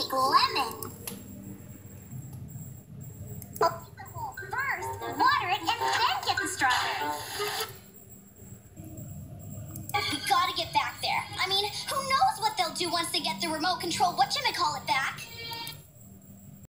take lemon. First, water it, and then get the strawberry. We gotta get back there. I mean, who knows what they'll do once they get the remote control whatchamacallit?